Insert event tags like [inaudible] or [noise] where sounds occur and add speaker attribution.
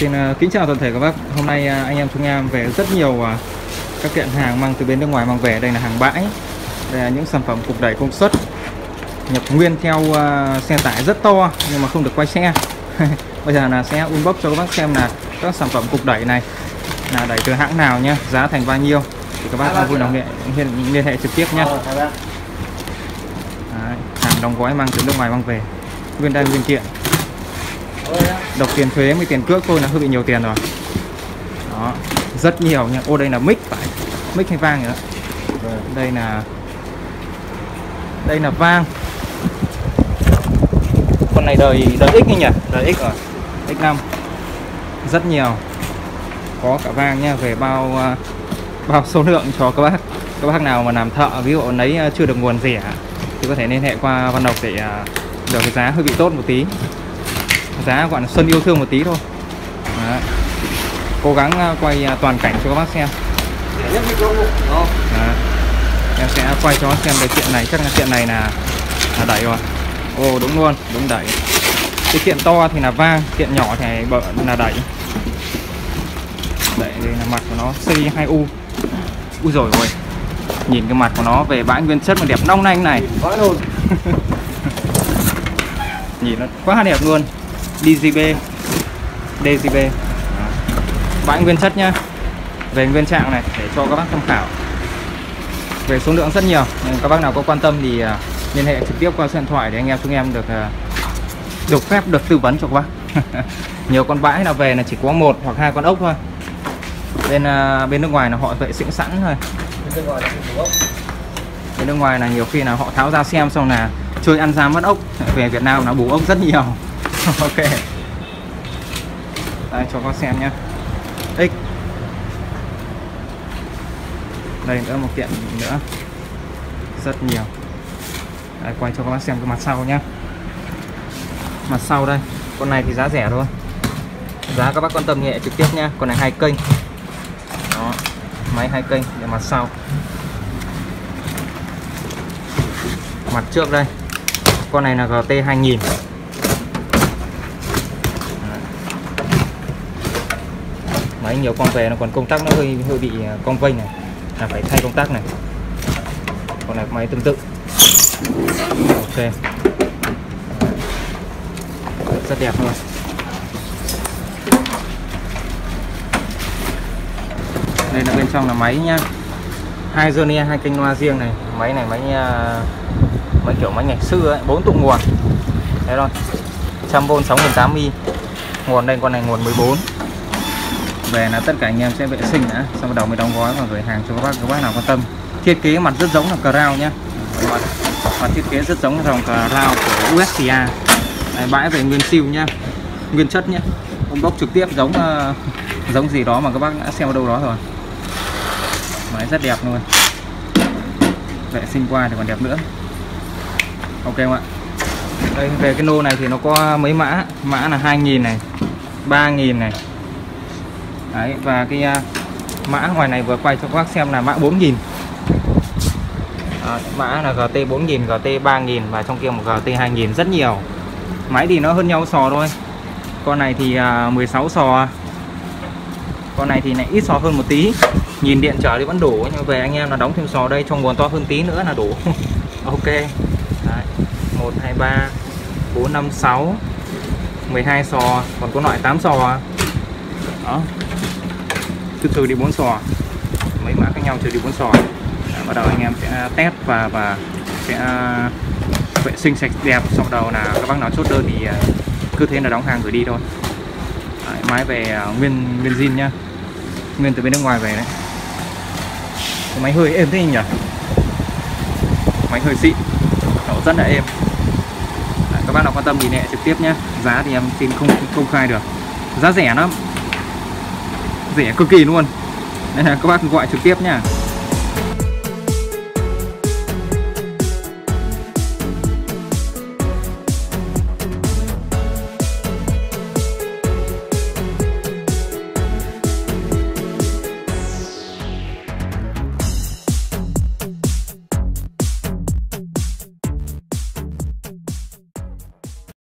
Speaker 1: Xin uh, kính chào toàn thể các bác. Hôm nay uh, anh em chúng em về rất nhiều uh, các kiện hàng mang từ bên nước ngoài mang về. Đây là hàng bãi. Đây là những sản phẩm cục đẩy công suất nhập nguyên theo xe tải rất to nhưng mà không được quay xe. [laughs] Bây giờ là sẽ unbox cho các bác xem là các sản phẩm cục đẩy này là đẩy từ hãng nào nhé, giá thành bao nhiêu thì các bác vui lòng liên, liên hệ trực tiếp nhé. Đấy, hàng đóng gói mang từ nước ngoài mang về. Nguyên đai nguyên kiện độc tiền thuế với tiền cước thôi là hơi bị nhiều tiền rồi. Đó, rất nhiều nha. Ô, đây là mic phải. Mic hay vang nữa đây là đây là vang. Con này đời đời x nhỉ? Đời x rồi. X5 rất nhiều. Có cả vang nha. Về bao à, bao số lượng cho các bác. Các bác nào mà làm thợ, ví dụ lấy à, chưa được nguồn rẻ thì có thể liên hệ qua văn độc để à, được cái giá hơi bị tốt một tí giá gọi là xuân yêu thương một tí thôi. Đấy. cố gắng à, quay à, toàn cảnh cho các bác xem. Đấy. em sẽ quay cho các xem cái kiện này. Chắc là kiện này là là đẩy rồi. Ồ đúng luôn đúng đẩy. Cái kiện to thì là vang kiện nhỏ thì là đẩy. Đẩy đây là mặt của nó C2U ui rồi ôi nhìn cái mặt của nó về bãi nguyên chất mà đẹp nong nanh này. [laughs] Nhìn nó quá đẹp luôn DGB DGB bãi nguyên chất nhá. Về nguyên trạng này để cho các bác tham khảo. Về số lượng rất nhiều nên các bác nào có quan tâm thì à, liên hệ trực tiếp qua số điện thoại để anh em chúng em được à, được phép được tư vấn cho các bác. [laughs] Nhiều con bãi là về là chỉ có một hoặc hai con ốc thôi. Bên à, bên nước ngoài là họ vệ sinh sẵn thôi. Bên nước ngoài là nhiều khi là họ tháo ra xem xong là chơi ăn ra mất ốc. Về Việt Nam nó bù ốc rất nhiều [laughs] ok. Đây cho con xem nhé x đây nữa một kiện nữa. Rất nhiều. Đây, quay cho các bác xem cái mặt sau nhé mặt sau đây. Con này thì giá rẻ thôi. Giá các bác quan tâm nhẹ trực tiếp nha con này hai kênh. Đó. Máy hai kênh để mặt sau. Mặt trước đây. Con này là GT 2000 máy nhiều con về nó còn công tắc nó hơi hơi bị à, cong vênh này. Là phải thay công tắc này. Còn là máy tương tự. Ok. Rất đẹp luôn. Đây là bên trong là máy nhá. Hai Johnny hai kênh loa riêng này. Máy này máy à, máy kiểu máy ngày xưa ấy, bốn tụ nguồn. Thế rồi 100V 6080 nguồn đây, con này nguồn 14 về là tất cả anh em sẽ vệ sinh đã. Xong bắt đầu mới đóng gói và gửi hàng cho các bác các bác nào quan tâm. Thiết kế mặt rất giống là Crown nhé mặt, mặt thiết kế rất giống dòng Crown của USCA Đấy, bãi về nguyên siêu nhá. Nguyên chất nhé ông bốc trực tiếp giống uh, giống gì đó mà các bác đã xem ở đâu đó rồi. Máy rất đẹp luôn. Vệ sinh qua thì còn đẹp nữa. Ok không ạ? Đây về cái nô này thì nó có mấy mã. Mã là 2.000 này 3.000 này Đấy, và cái uh, mã ngoài này vừa quay cho các bác xem là mã 4000 à, mã là GT 4000 GT 3000 và trong kia một GT 2000 rất nhiều. Máy thì nó hơn nhau sò thôi. Con này thì à, uh, 16 sò. Con này thì lại ít sò hơn một tí. Nhìn điện trở thì vẫn đủ nhưng về anh em là đóng thêm sò đây trong nguồn to hơn tí nữa là đủ. [laughs] Ok. Đấy. 1 2 3 4 5 6 12 sò còn có loại 8 sò đó. Từ từ đi bốn sò mấy mã khác nhau trừ đi bốn sò à, bắt đầu anh em sẽ test và và sẽ à, vệ sinh sạch đẹp. Sau đầu là các bác nào chốt đơn thì à, cứ thế là đóng hàng gửi đi thôi. Đấy, máy về à, nguyên nguyên zin nhá. Nguyên từ bên nước ngoài về đấy. Cái máy hơi êm thế nhỉ? Máy hơi xịn. Nó rất là êm. Đấy, các bác nào quan tâm thì nhẹ trực tiếp nhé giá thì em xin không công khai được. Giá rẻ lắm rẻ cực kỳ luôn. Nên là các bác gọi trực tiếp nha